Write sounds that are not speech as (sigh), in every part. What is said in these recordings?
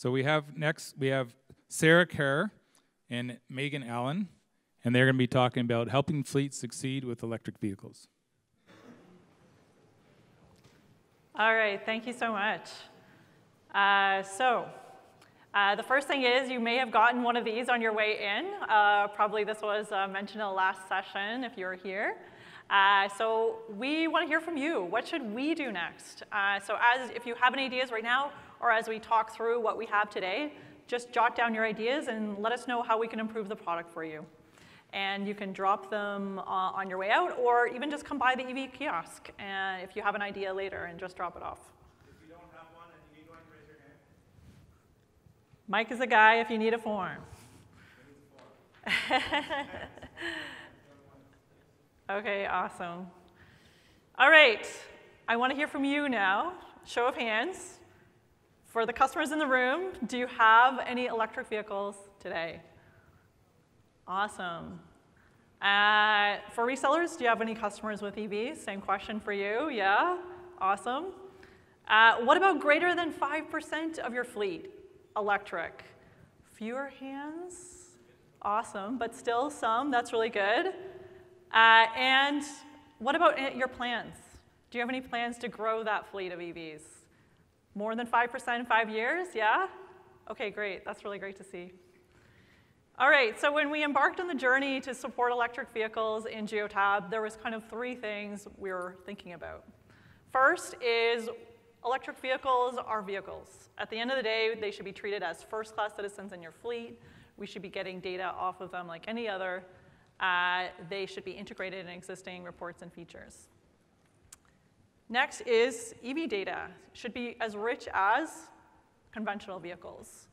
So we have next, we have Sarah Kerr and Megan Allen, and they're going to be talking about helping fleets succeed with electric vehicles. All right, thank you so much. Uh, so, uh, the first thing is you may have gotten one of these on your way in. Uh, probably this was uh, mentioned in the last session if you were here. Uh, so we want to hear from you. What should we do next? Uh, so as if you have any ideas right now, or as we talk through what we have today, just jot down your ideas and let us know how we can improve the product for you. And you can drop them uh, on your way out, or even just come by the EV kiosk and if you have an idea later and just drop it off. Mike is a guy if you need a form. (laughs) okay, awesome. All right, I want to hear from you now. Show of hands. For the customers in the room, do you have any electric vehicles today? Awesome. Uh, for resellers, do you have any customers with EVs? Same question for you, yeah? Awesome. Uh, what about greater than 5% of your fleet? electric. Fewer hands, awesome, but still some, that's really good. Uh, and what about your plans? Do you have any plans to grow that fleet of EVs? More than 5% in five years, yeah? Okay, great, that's really great to see. All right, so when we embarked on the journey to support electric vehicles in Geotab, there was kind of three things we were thinking about. First is electric vehicles are vehicles. At the end of the day, they should be treated as first-class citizens in your fleet. We should be getting data off of them like any other. Uh, they should be integrated in existing reports and features. Next is EV data. Should be as rich as conventional vehicles.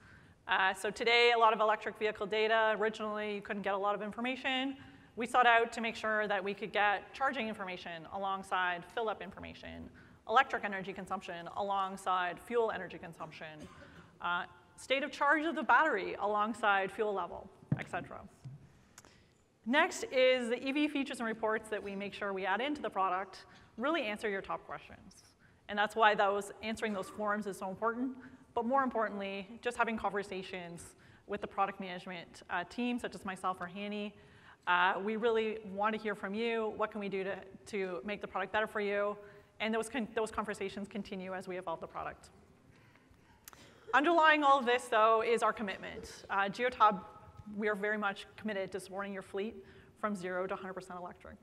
Uh, so today, a lot of electric vehicle data, originally you couldn't get a lot of information. We sought out to make sure that we could get charging information alongside fill-up information, electric energy consumption alongside fuel energy consumption, uh, state of charge of the battery alongside fuel level, etc. Next is the EV features and reports that we make sure we add into the product really answer your top questions. And that's why those, answering those forms is so important. But more importantly, just having conversations with the product management uh, team, such as myself or Hanny. Uh, we really want to hear from you. What can we do to, to make the product better for you? And those, those conversations continue as we evolve the product. Underlying all of this, though, is our commitment. Uh, Geotab, we are very much committed to supporting your fleet from zero to 100% electric.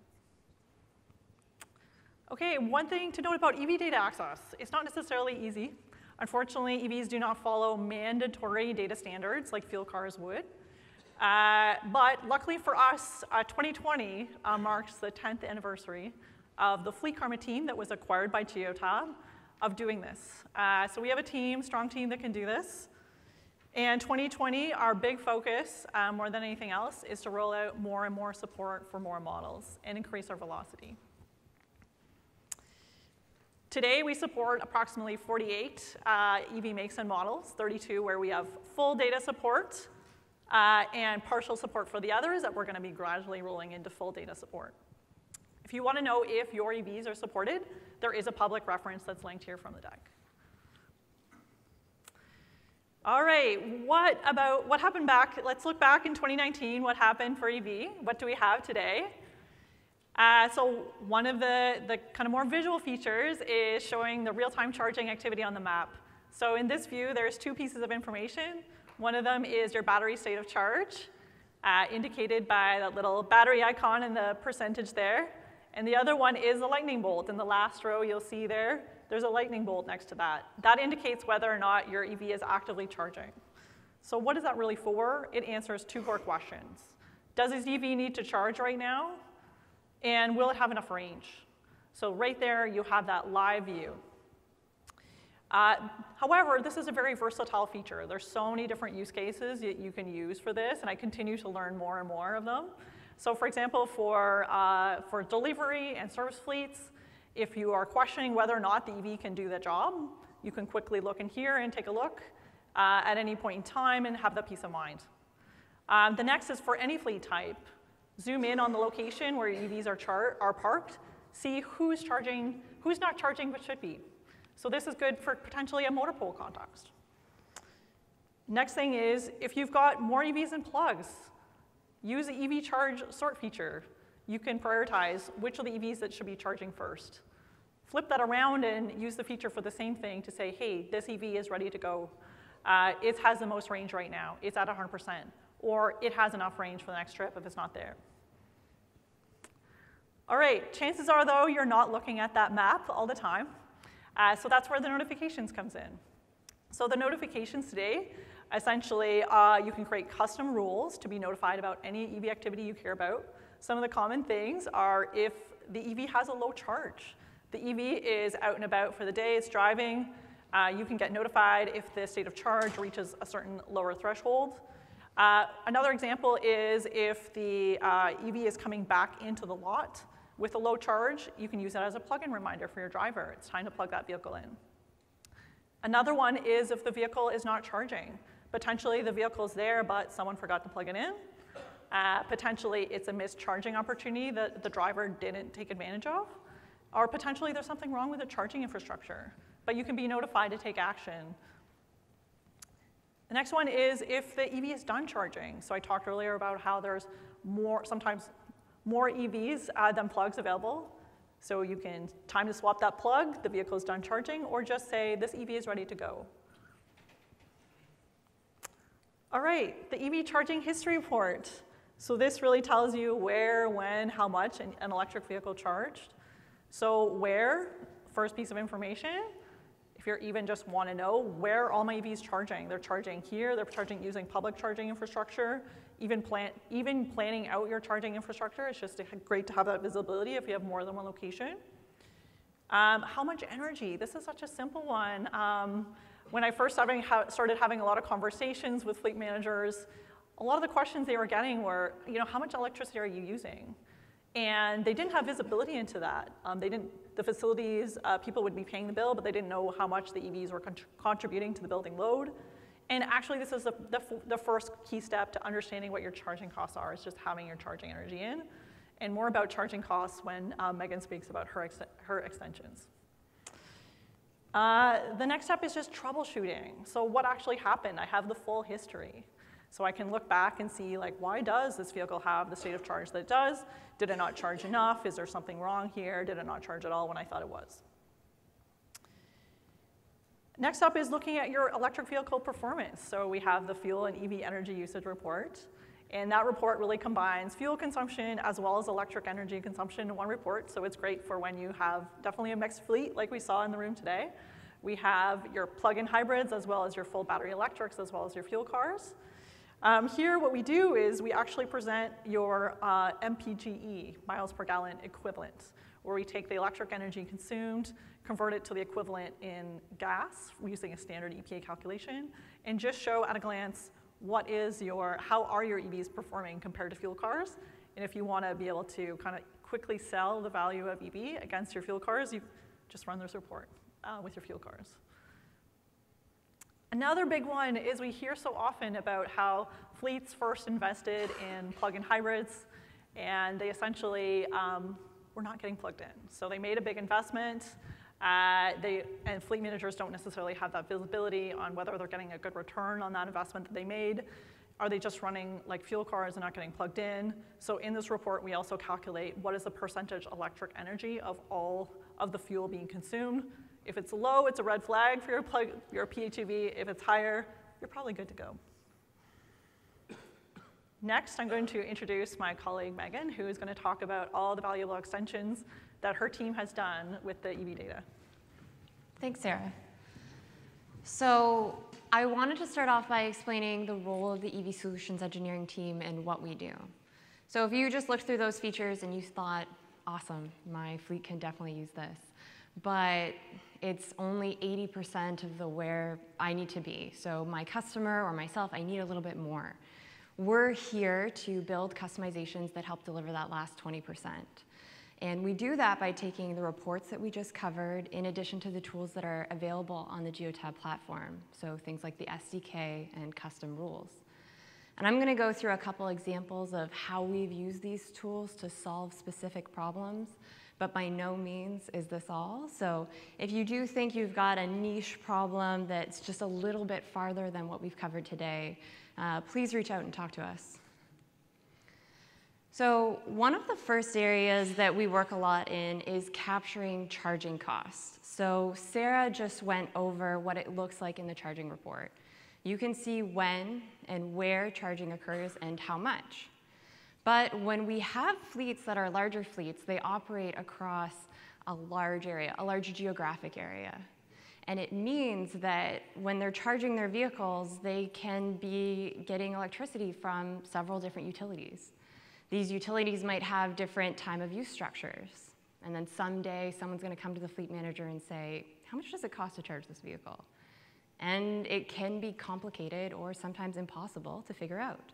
Okay, one thing to note about EV data access. It's not necessarily easy. Unfortunately, EVs do not follow mandatory data standards like fuel cars would. Uh, but luckily for us, uh, 2020 uh, marks the 10th anniversary of the FleetCarma team that was acquired by Geotab of doing this. Uh, so we have a team, strong team that can do this. And 2020, our big focus, uh, more than anything else, is to roll out more and more support for more models and increase our velocity. Today, we support approximately 48 uh, EV makes and models, 32 where we have full data support, uh, and partial support for the others that we're going to be gradually rolling into full data support. If you want to know if your EVs are supported, there is a public reference that's linked here from the deck. All right, what about, what happened back, let's look back in 2019, what happened for EV? What do we have today? Uh, so one of the, the kind of more visual features is showing the real-time charging activity on the map. So in this view, there's two pieces of information. One of them is your battery state of charge, uh, indicated by that little battery icon and the percentage there. And the other one is a lightning bolt. In the last row you'll see there, there's a lightning bolt next to that. That indicates whether or not your EV is actively charging. So what is that really for? It answers two core questions. Does this EV need to charge right now? And will it have enough range? So right there, you have that live view. Uh, however, this is a very versatile feature. There's so many different use cases that you can use for this, and I continue to learn more and more of them. So for example, for, uh, for delivery and service fleets, if you are questioning whether or not the EV can do the job, you can quickly look in here and take a look uh, at any point in time and have that peace of mind. Um, the next is for any fleet type. Zoom in on the location where EVs are, are parked, see who's charging, who's not charging but should be. So this is good for potentially a motor pool context. Next thing is, if you've got more EVs and plugs, use the EV charge sort feature. You can prioritize which of the EVs that should be charging first. Flip that around and use the feature for the same thing to say, hey, this EV is ready to go. Uh, it has the most range right now. It's at 100%. Or it has enough range for the next trip if it's not there. All right, chances are, though, you're not looking at that map all the time. Uh, so that's where the notifications comes in. So the notifications today, essentially, uh, you can create custom rules to be notified about any EV activity you care about. Some of the common things are if the EV has a low charge. The EV is out and about for the day, it's driving. Uh, you can get notified if the state of charge reaches a certain lower threshold. Uh, another example is if the uh, EV is coming back into the lot with a low charge, you can use that as a plug-in reminder for your driver. It's time to plug that vehicle in. Another one is if the vehicle is not charging. Potentially the vehicle is there, but someone forgot to plug it in. Uh, potentially it's a missed charging opportunity that the driver didn't take advantage of. Or potentially there's something wrong with the charging infrastructure, but you can be notified to take action. The next one is if the EV is done charging. So I talked earlier about how there's more, sometimes more EVs uh, than plugs available. So you can time to swap that plug, the vehicle is done charging, or just say this EV is ready to go. All right, the EV charging history report. So this really tells you where, when, how much an, an electric vehicle charged. So where, first piece of information, if you even just want to know where all my EVs charging. They're charging here, they're charging using public charging infrastructure, even, plan, even planning out your charging infrastructure, it's just great to have that visibility if you have more than one location. Um, how much energy? This is such a simple one. Um, when I first ha started having a lot of conversations with fleet managers, a lot of the questions they were getting were, you know, how much electricity are you using? And they didn't have visibility into that. Um, they didn't, the facilities, uh, people would be paying the bill, but they didn't know how much the EVs were contributing to the building load. And actually, this is the, the, the, first key step to understanding what your charging costs are, is just having your charging energy in. And more about charging costs when uh, Megan speaks about her, ex her extensions. Uh, the next step is just troubleshooting. So what actually happened? I have the full history. So I can look back and see, like, why does this vehicle have the state of charge that it does? Did it not charge enough? Is there something wrong here? Did it not charge at all when I thought it was? Next up is looking at your electric vehicle performance. So we have the fuel and EV energy usage report. And that report really combines fuel consumption as well as electric energy consumption in one report. So it's great for when you have definitely a mixed fleet like we saw in the room today. We have your plug-in hybrids as well as your full battery electrics as well as your fuel cars. Um, here what we do is we actually present your uh, MPGE, miles per gallon equivalent, where we take the electric energy consumed, convert it to the equivalent in gas using a standard EPA calculation, and just show at a glance what is your, how are your EVs performing compared to fuel cars. And if you want to be able to kind of quickly sell the value of EV against your fuel cars, you just run this report uh, with your fuel cars. Another big one is we hear so often about how fleets first invested in plug-in hybrids, and they essentially um, were not getting plugged in. So they made a big investment, uh, they, and fleet managers don't necessarily have that visibility on whether they're getting a good return on that investment that they made. Are they just running like fuel cars and not getting plugged in? So in this report, we also calculate what is the percentage electric energy of all of the fuel being consumed. If it's low, it's a red flag for your, plug, your PHEV. If it's higher, you're probably good to go. Next, I'm going to introduce my colleague Megan, who is going to talk about all the valuable extensions that her team has done with the EV data. Thanks, Sarah. So I wanted to start off by explaining the role of the EV Solutions engineering team and what we do. So if you just looked through those features and you thought, awesome, my fleet can definitely use this, but it's only 80% of the where I need to be. So my customer or myself, I need a little bit more. We're here to build customizations that help deliver that last 20%. And we do that by taking the reports that we just covered in addition to the tools that are available on the Geotab platform. So things like the SDK and custom rules. And I'm gonna go through a couple examples of how we've used these tools to solve specific problems. But by no means is this all. So if you do think you've got a niche problem that's just a little bit farther than what we've covered today, uh, please reach out and talk to us. So one of the first areas that we work a lot in is capturing charging costs. So Sarah just went over what it looks like in the charging report. You can see when and where charging occurs and how much. But when we have fleets that are larger fleets, they operate across a large area, a large geographic area. And it means that when they're charging their vehicles, they can be getting electricity from several different utilities. These utilities might have different time of use structures. And then someday someone's going to come to the fleet manager and say, How much does it cost to charge this vehicle? And it can be complicated or sometimes impossible to figure out.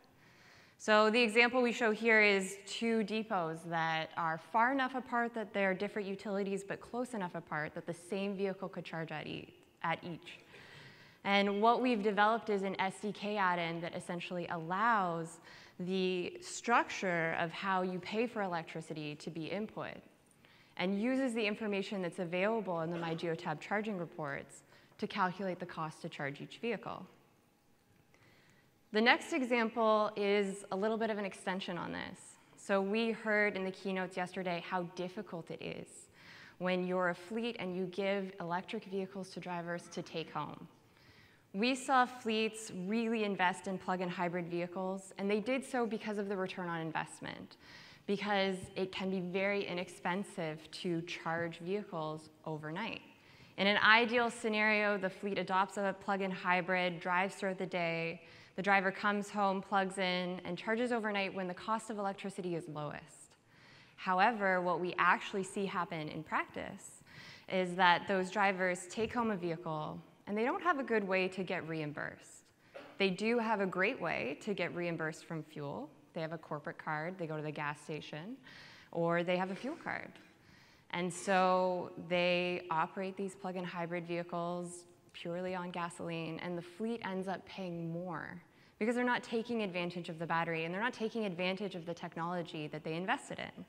So the example we show here is two depots that are far enough apart that they're different utilities, but close enough apart that the same vehicle could charge at, e at each. And what we've developed is an SDK add-in that essentially allows the structure of how you pay for electricity to be input and uses the information that's available in the MyGeotab charging reports to calculate the cost to charge each vehicle. The next example is a little bit of an extension on this. So we heard in the keynotes yesterday how difficult it is when you're a fleet and you give electric vehicles to drivers to take home. We saw fleets really invest in plug-in hybrid vehicles, and they did so because of the return on investment, because it can be very inexpensive to charge vehicles overnight. In an ideal scenario, the fleet adopts a plug-in hybrid, drives throughout the day, the driver comes home, plugs in, and charges overnight when the cost of electricity is lowest. However, what we actually see happen in practice is that those drivers take home a vehicle, and they don't have a good way to get reimbursed. They do have a great way to get reimbursed from fuel. They have a corporate card, they go to the gas station, or they have a fuel card. And so they operate these plug-in hybrid vehicles purely on gasoline, and the fleet ends up paying more because they're not taking advantage of the battery and they're not taking advantage of the technology that they invested in.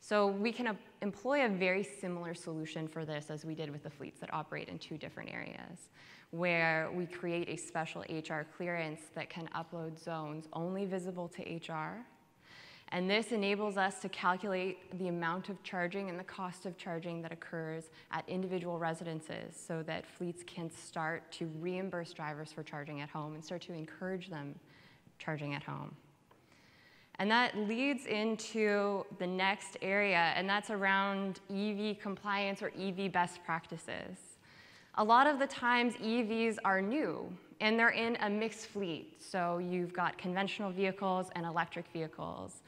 So we can uh, employ a very similar solution for this as we did with the fleets that operate in two different areas, where we create a special HR clearance that can upload zones only visible to HR. And this enables us to calculate the amount of charging and the cost of charging that occurs at individual residences so that fleets can start to reimburse drivers for charging at home and start to encourage them charging at home. And that leads into the next area, and that's around EV compliance or EV best practices. A lot of the times, EVs are new, and they're in a mixed fleet. So you've got conventional vehicles and electric vehicles.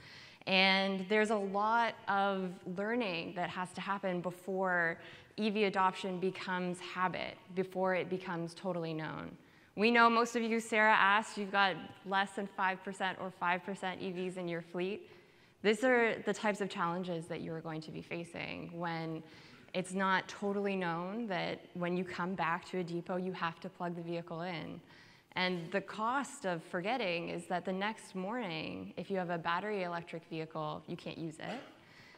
And there's a lot of learning that has to happen before EV adoption becomes habit, before it becomes totally known. We know most of you, Sarah asked, you've got less than 5% or 5% EVs in your fleet. These are the types of challenges that you're going to be facing when it's not totally known that when you come back to a depot, you have to plug the vehicle in. And the cost of forgetting is that the next morning, if you have a battery electric vehicle, you can't use it.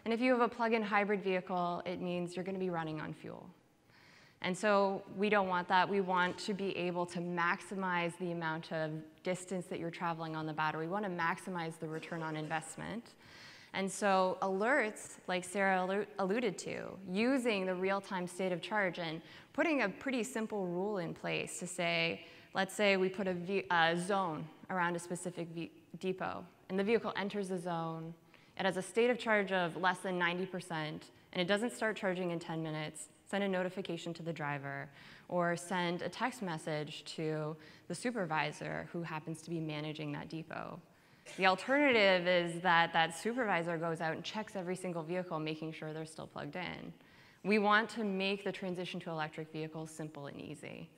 And if you have a plug-in hybrid vehicle, it means you're going to be running on fuel. And so we don't want that. We want to be able to maximize the amount of distance that you're traveling on the battery. We want to maximize the return on investment. And so alerts, like Sarah alluded to, using the real-time state of charge and putting a pretty simple rule in place to say, let's say we put a zone around a specific depot, and the vehicle enters the zone, it has a state of charge of less than 90%, and it doesn't start charging in 10 minutes, send a notification to the driver, or send a text message to the supervisor who happens to be managing that depot. The alternative is that that supervisor goes out and checks every single vehicle, making sure they're still plugged in. We want to make the transition to electric vehicles simple and easy.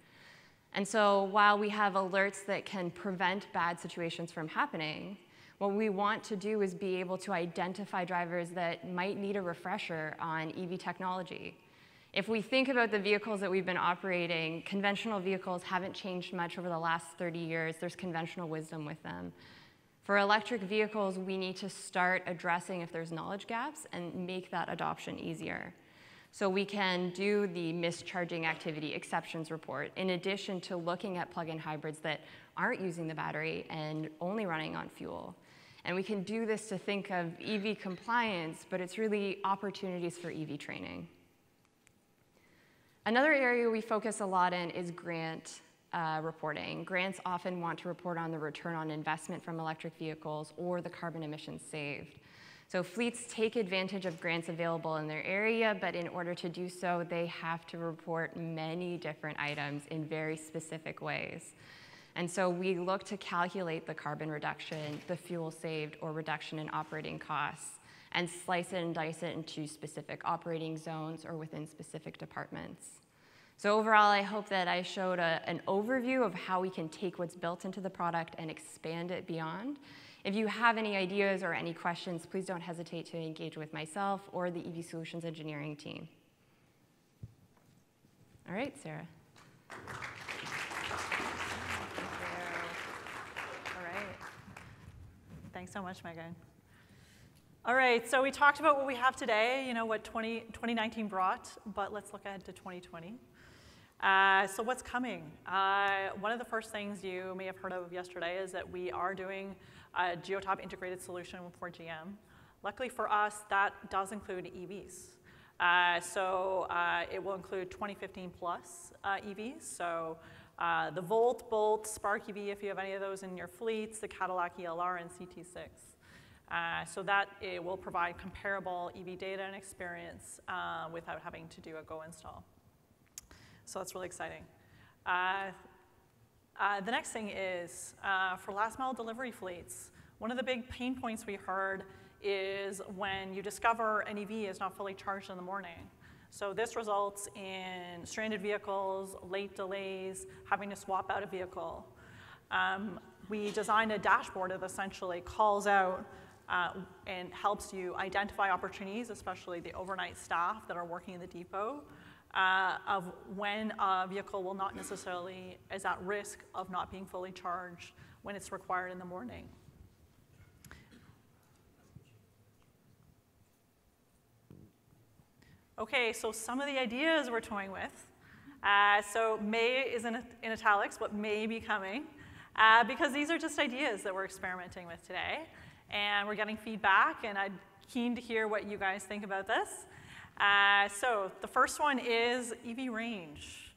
And so while we have alerts that can prevent bad situations from happening, what we want to do is be able to identify drivers that might need a refresher on EV technology. If we think about the vehicles that we've been operating, conventional vehicles haven't changed much over the last 30 years. There's conventional wisdom with them. For electric vehicles, we need to start addressing if there's knowledge gaps and make that adoption easier. So we can do the mischarging activity exceptions report in addition to looking at plug-in hybrids that aren't using the battery and only running on fuel. And we can do this to think of EV compliance, but it's really opportunities for EV training. Another area we focus a lot in is grant uh, reporting. Grants often want to report on the return on investment from electric vehicles or the carbon emissions saved. So fleets take advantage of grants available in their area, but in order to do so, they have to report many different items in very specific ways. And so we look to calculate the carbon reduction, the fuel saved, or reduction in operating costs, and slice it and dice it into specific operating zones or within specific departments. So overall, I hope that I showed a, an overview of how we can take what's built into the product and expand it beyond. If you have any ideas or any questions, please don't hesitate to engage with myself or the EV Solutions engineering team. All right, Sarah. All right. Thanks so much, Megan. All right, so we talked about what we have today, you know, what 20, 2019 brought, but let's look ahead to 2020. Uh, so what's coming? Uh, one of the first things you may have heard of yesterday is that we are doing a Geotab integrated solution for GM. Luckily for us, that does include EVs. Uh, so uh, it will include 2015 plus uh, EVs. So the Volt, Bolt, Spark EV, if you have any of those in your fleets, the Cadillac ELR and CT6. so that it will provide comparable EV data and experience without having to do a go install. So that's really exciting. Uh, uh, the next thing is uh, for last mile delivery fleets, one of the big pain points we heard is when you discover an EV is not fully charged in the morning. So this results in stranded vehicles, late delays, having to swap out a vehicle. Um, we designed a dashboard that essentially calls out uh, and helps you identify opportunities, especially the overnight staff that are working in the depot, uh, of when a vehicle will not necessarily is at risk of not being fully charged when it's required in the morning. Okay, so some of the ideas we're toying with. Uh, so may is in, in, italics, but may be coming, uh, because these are just ideas that we're experimenting with today. And we're getting feedback, and I'm keen to hear what you guys think about this. Uh, so the first one is EV range.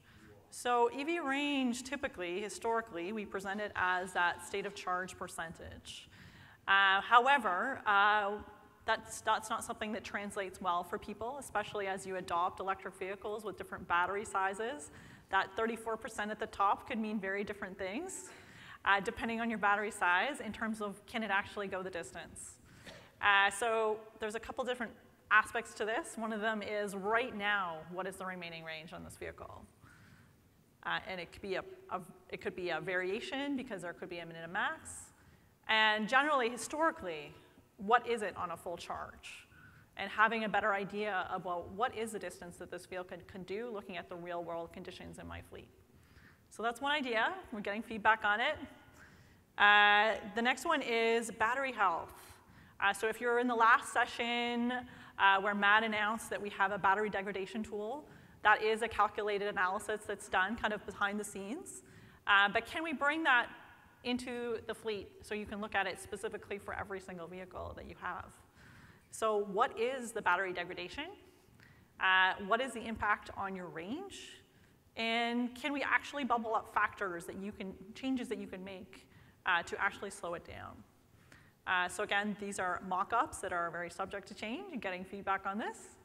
So EV range, typically, historically, we present it as that state of charge percentage. Uh, however, uh, that's, that's not something that translates well for people, especially as you adopt electric vehicles with different battery sizes. That 34% at the top could mean very different things, uh, depending on your battery size, in terms of can it actually go the distance. Uh, so there's a couple different aspects to this. One of them is right now, what is the remaining range on this vehicle? Uh, and it could, be a, a, it could be a variation because there could be a min and max. And generally, historically, what is it on a full charge? And having a better idea about what is the distance that this vehicle can, can do looking at the real world conditions in my fleet. So that's one idea. We're getting feedback on it. Uh, the next one is battery health. Uh, so if you're in the last session, uh, where Matt announced that we have a battery degradation tool. That is a calculated analysis that's done kind of behind the scenes. Uh, but can we bring that into the fleet so you can look at it specifically for every single vehicle that you have? So what is the battery degradation? Uh, what is the impact on your range? And can we actually bubble up factors that you can, changes that you can make uh, to actually slow it down? Uh, so again, these are mock-ups that are very subject to change and getting feedback on this.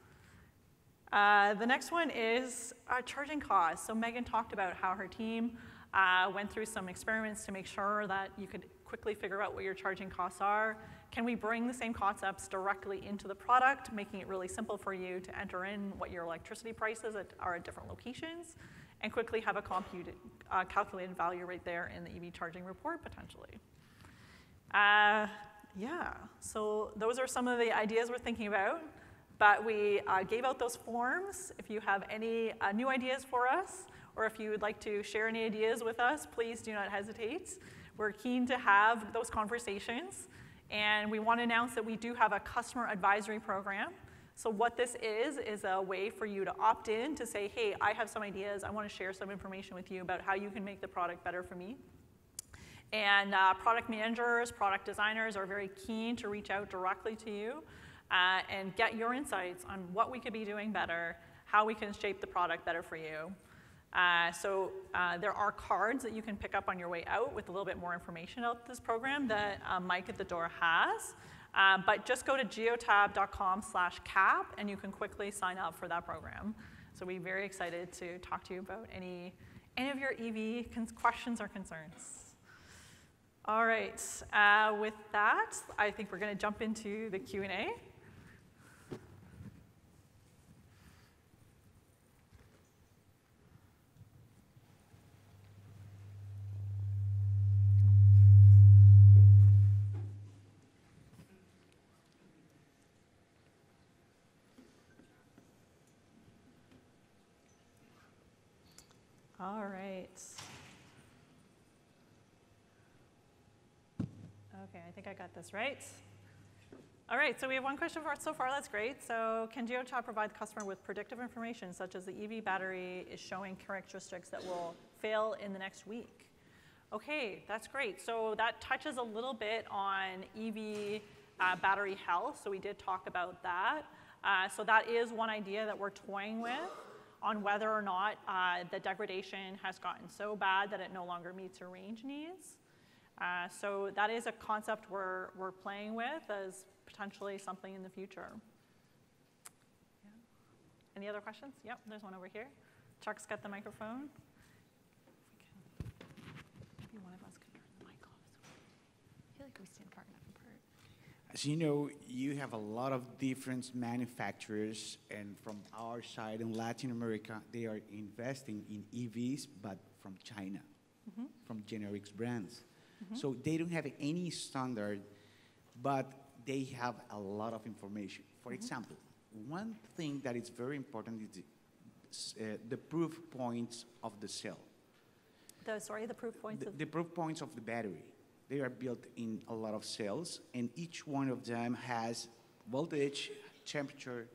Uh, the next one is uh, charging costs. So Megan talked about how her team uh, went through some experiments to make sure that you could quickly figure out what your charging costs are. Can we bring the same concepts directly into the product, making it really simple for you to enter in what your electricity prices are at different locations, and quickly have a computed, uh, calculated value right there in the EV charging report potentially. Yeah, so those are some of the ideas we're thinking about. But we uh, gave out those forms. If you have any uh, new ideas for us, or if you would like to share any ideas with us, please do not hesitate. We're keen to have those conversations, and we want to announce that we do have a customer advisory program. So what this is, is a way for you to opt in to say, hey, I have some ideas, I want to share some information with you about how you can make the product better for me. And uh, product managers, product designers are very keen to reach out directly to you uh, and get your insights on what we could be doing better, how we can shape the product better for you. Uh, so uh, there are cards that you can pick up on your way out with a little bit more information about this program that uh, Mike at the door has. Uh, but just go to geotab.com slash cap and you can quickly sign up for that program. So we're very excited to talk to you about any, any of your EV questions or concerns. All right, uh, with that, I think we're gonna jump into the Q&A. All right. Okay, I got this right. All right, so we have one question for so far, that's great. So can Geotab provide the customer with predictive information such as the EV battery is showing characteristics that will fail in the next week? Okay, that's great. So that touches a little bit on EV uh, battery health, so we did talk about that. Uh, so that is one idea that we're toying with on whether or not uh, the degradation has gotten so bad that it no longer meets your range needs. Uh, so that is a concept we're, we're playing with as potentially something in the future. Yeah. Any other questions? Yep, there's one over here. Chuck's got the microphone. Maybe one of us could turn the mic off. I feel like we stand far enough apart. As you know, you have a lot of different manufacturers, and from our side in Latin America, they are investing in EVs, but from China, Mm-hmm. from generics brands. So they don't have any standard, but they have a lot of information. For example, one thing that is very important is the, uh, the proof points of the cell. The, sorry, the proof points The, of, the proof points of the battery, they are built in a lot of cells, and each one of them has voltage, temperature,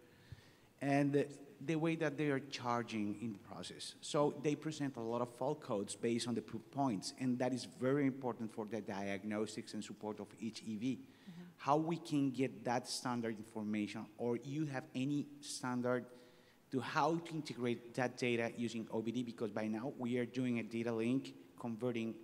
and the, way that they are charging in the process. So they present a lot of fault codes based on the proof points, and that is very important for the diagnostics and support of each EV. Mm-hmm. How we can get that standard information, or you have any standard to how to integrate that data using OBD because by now we are doing a data link converting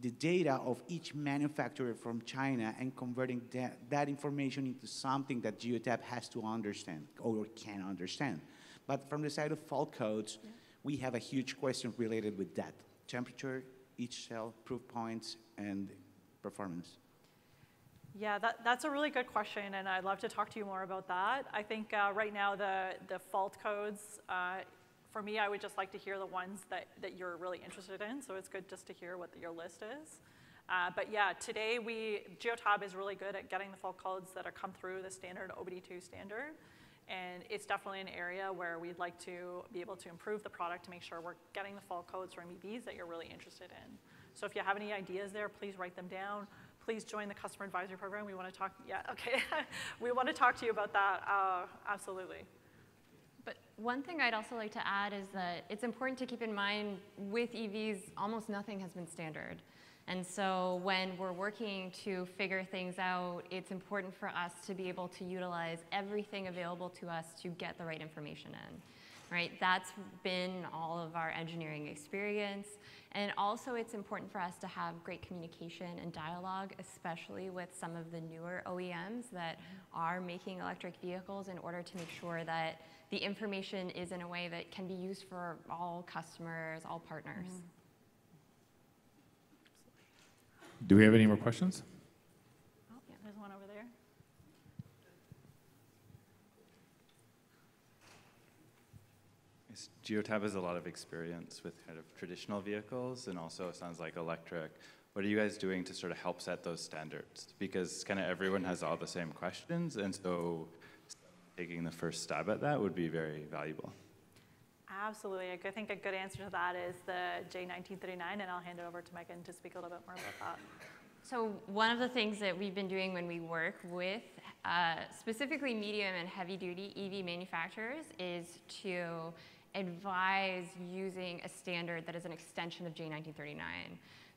the data of each manufacturer from China and converting that, that information into something that Geotab has to understand or can understand. But from the side of fault codes, we have a huge question related with that. Temperature, each cell, proof points, and performance. yeah, that, that's a really good question, and I'd love to talk to you more about that. I think uh, right now the, the fault codes, uh, for me, I would just like to hear the ones that, that you're really interested in, so it's good just to hear what your list is. Uh, but yeah, today we, Geotab is really good at getting the fault codes that are come through the standard OBD2 standard. And it's definitely an area where we'd like to be able to improve the product to make sure we're getting the fault codes from EVs that you're really interested in. So if you have any ideas there, please write them down. Please join the customer advisory program. We want to talk, yeah, (laughs) okay. we want to talk to you about that, uh, absolutely. But one thing I'd also like to add is that it's important to keep in mind with EVs, almost nothing has been standard. And so when we're working to figure things out, it's important for us to be able to utilize everything available to us to get the right information in. Right? That's been all of our engineering experience. And also it's important for us to have great communication and dialogue, especially with some of the newer OEMs that are making electric vehicles in order to make sure that the information is in a way that can be used for all customers, all partners. Mm-hmm. Do we have any more questions? Oh, yeah, there's one over there. Yes, Geotab has a lot of experience with kind of traditional vehicles and also sounds like electric. What are you guys doing to sort of help set those standards? Because kind of everyone has all the same questions, and so taking the first stab at that would be very valuable. Absolutely. I think a good answer to that is the J1939, and I'll hand it over to Megan to speak a little bit more about that. So one of the things that we've been doing when we work with uh, specifically medium and heavy duty EV manufacturers is to advise using a standard that is an extension of J1939.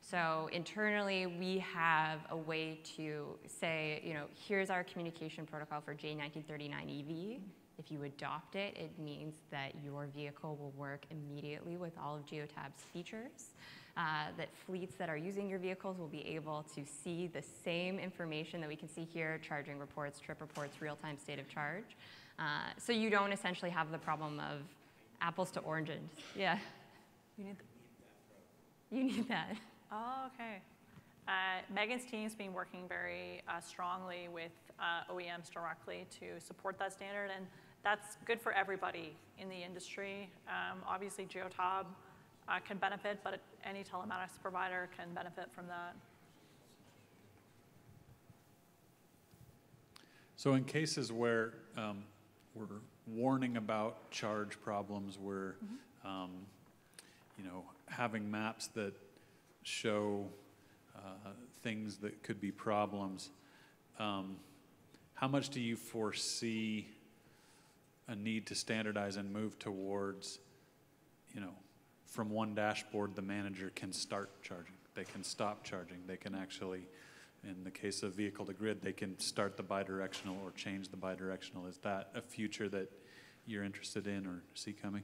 So internally, we have a way to say, you know, here's our communication protocol for J1939 EV. If you adopt it, it means that your vehicle will work immediately with all of Geotab's features. Uh, that fleets that are using your vehicles will be able to see the same information that we can see here, charging reports, trip reports, real-time state of charge. Uh, so you don't essentially have the problem of apples to oranges. Yeah. You need You need that. Oh, okay. Uh, Megan's team's been working very uh, strongly with uh, OEMs directly to support that standard, and that's good for everybody in the industry. Um, obviously, Geotab uh, can benefit, but any telematics provider can benefit from that. So in cases where um, we're warning about charge problems, we're, um, you know, having maps that show uh, things that could be problems, um, how much do you foresee a need to standardize and move towards, you know, from one dashboard, the manager can start charging, they can stop charging, they can actually, in the case of vehicle to grid, they can start the bidirectional or change the bidirectional. Is that a future that you're interested in or see coming?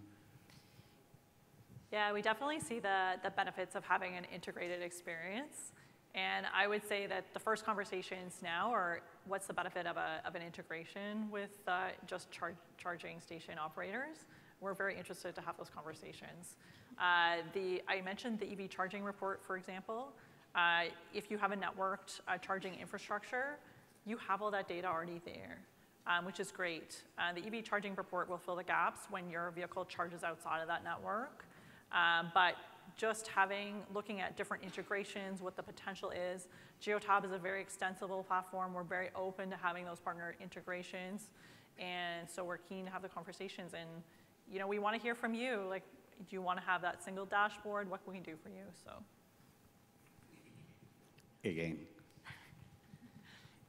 Yeah, we definitely see the, the benefits of having an integrated experience. And I would say that the first conversations now are what's the benefit of, a, of an integration with uh, just char charging station operators. We're very interested to have those conversations. Uh, the, I mentioned the EV charging report, for example. Uh, if you have a networked charging infrastructure, you have all that data already there, um, which is great. Uh, the EV charging report will fill the gaps when your vehicle charges outside of that network. Um, but just having, looking at different integrations, what the potential is. Geotab is a very extensible platform. We're very open to having those partner integrations. And so we're keen to have the conversations. And, you know, we want to hear from you. Like, do you want to have that single dashboard? What can we do for you? So. Again,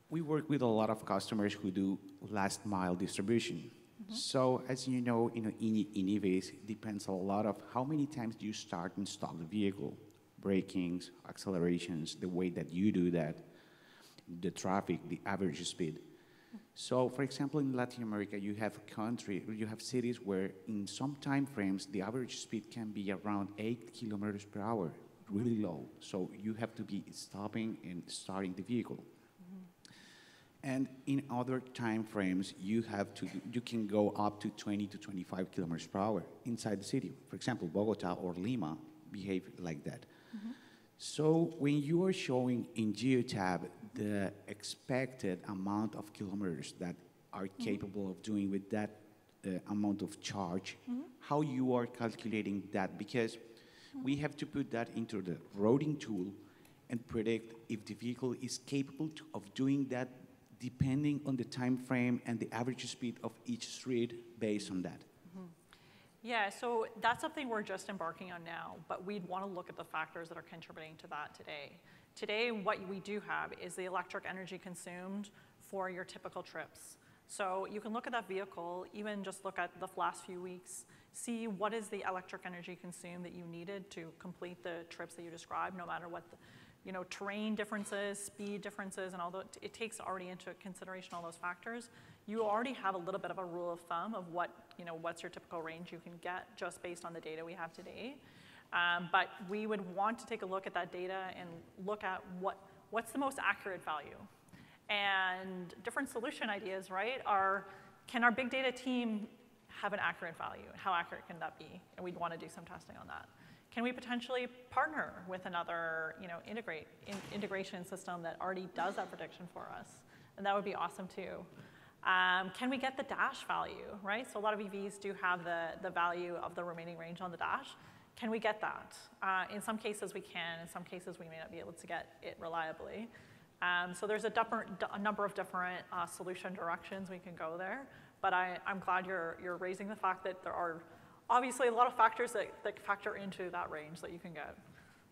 we work with a lot of customers who do last mile distribution. Mm-hmm. So as you know, you know, in, in EVs, depends a lot of how many times do you start and stop the vehicle, brakings, accelerations, the way that you do that, the traffic, the average speed. So, for example, in Latin America, you have country, you have cities where in some time frames the average speed can be around eight kilometers per hour, really low. So you have to be stopping and starting the vehicle. And in other time frames, you have to, you can go up to 20 to 25 kilometers per hour inside the city. For example, Bogota or Lima behave like that. Mm-hmm. So when you are showing in Geotab the expected amount of kilometers that are mm-hmm. capable of doing with that uh, amount of charge, mm-hmm. how you are calculating that? Because we have to put that into the routing tool and predict if the vehicle is capable to, of doing that depending on the time frame and the average speed of each street based on that. Mm-hmm. Yeah, so that's something we're just embarking on now, but we'd want to look at the factors that are contributing to that today. Today, what we do have is the electric energy consumed for your typical trips. So you can look at that vehicle, even just look at the last few weeks, see what is the electric energy consumed that you needed to complete the trips that you described, no matter what the, you know, terrain differences, speed differences, and although it takes already into consideration all those factors, you already have a little bit of a rule of thumb of what, you know, what's your typical range you can get just based on the data we have today. Um, but we would want to take a look at that data and look at what, what's the most accurate value. And different solution ideas, right, are can our big data team have an accurate value? How accurate can that be? And we'd want to do some testing on that. Can we potentially partner with another, you know, integrate in, integration system that already does that prediction for us? And that would be awesome too. Um, can we get the dash value, right? So a lot of EVs do have the, the value of the remaining range on the dash. Can we get that? Uh, in some cases we can, in some cases we may not be able to get it reliably. Um, so there's a, a number of different uh, solution directions we can go there, but I, I'm glad you're, you're raising the fact that there are obviously a lot of factors that, that factor into that range that you can get.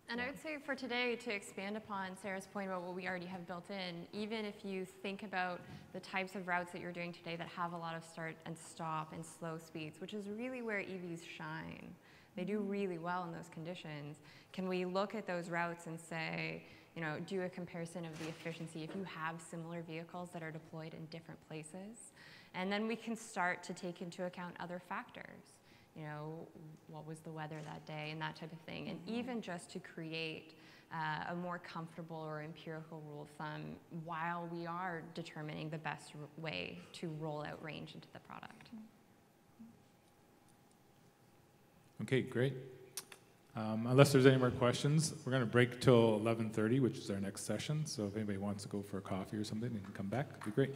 And I would say for today, to expand upon Sarah's point about what we already have built in, even if you think about the types of routes that you're doing today that have a lot of start and stop and slow speeds, which is really where EVs shine. They do mm-hmm. really well in those conditions. Can we look at those routes and say, you know, do a comparison of the efficiency if you have similar vehicles that are deployed in different places? And then we can start to take into account other factors you know, what was the weather that day and that type of thing. And even just to create uh, a more comfortable or empirical rule of thumb while we are determining the best r- way to roll out range into the product. Okay, great. Um, unless there's any more questions, we're going to break till 11:30, which is our next session. So if anybody wants to go for a coffee or something, and come back. It'd be great.